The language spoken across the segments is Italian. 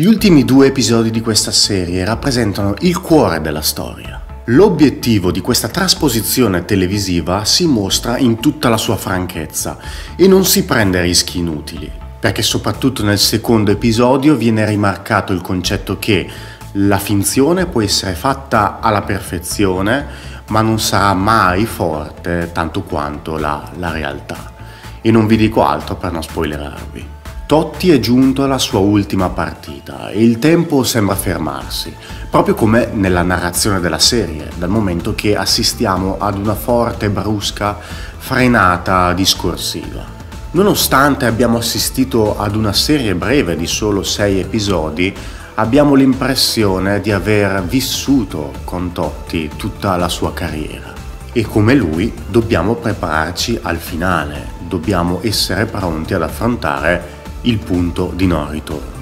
Gli ultimi due episodi di questa serie rappresentano il cuore della storia. L'obiettivo di questa trasposizione televisiva si mostra in tutta la sua franchezza e non si prende rischi inutili, perché soprattutto nel secondo episodio viene rimarcato il concetto che la finzione può essere fatta alla perfezione, ma non sarà mai forte tanto quanto la, la realtà. E non vi dico altro per non spoilerarvi. Totti è giunto alla sua ultima partita e il tempo sembra fermarsi, proprio come nella narrazione della serie, dal momento che assistiamo ad una forte, brusca frenata discorsiva. Nonostante abbiamo assistito ad una serie breve di solo sei episodi, abbiamo l'impressione di aver vissuto con Totti tutta la sua carriera. E come lui dobbiamo prepararci al finale, dobbiamo essere pronti ad affrontare il punto di non ritorno.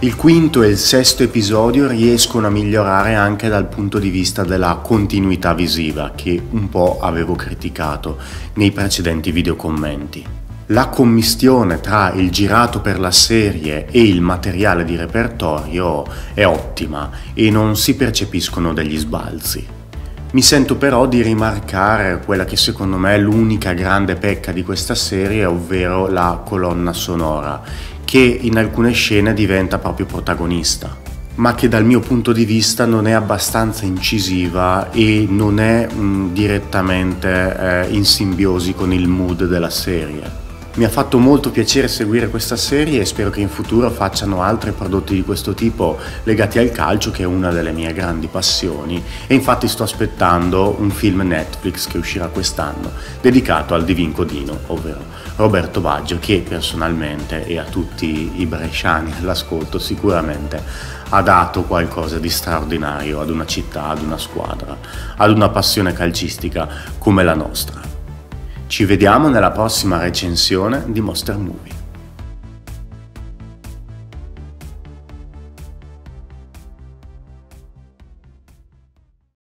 Il quinto e il sesto episodio riescono a migliorare anche dal punto di vista della continuità visiva che un po' avevo criticato nei precedenti videocommenti. La commistione tra il girato per la serie e il materiale di repertorio è ottima e non si percepiscono degli sbalzi. Mi sento però di rimarcare quella che secondo me è l'unica grande pecca di questa serie, ovvero la colonna sonora, che in alcune scene diventa proprio protagonista, ma che dal mio punto di vista non è abbastanza incisiva e non è mh, direttamente eh, in simbiosi con il mood della serie. Mi ha fatto molto piacere seguire questa serie e spero che in futuro facciano altri prodotti di questo tipo legati al calcio che è una delle mie grandi passioni e infatti sto aspettando un film Netflix che uscirà quest'anno dedicato al Divin Codino, ovvero Roberto Baggio che personalmente e a tutti i bresciani all'ascolto sicuramente ha dato qualcosa di straordinario ad una città, ad una squadra, ad una passione calcistica come la nostra. Ci vediamo nella prossima recensione di Monster Movie.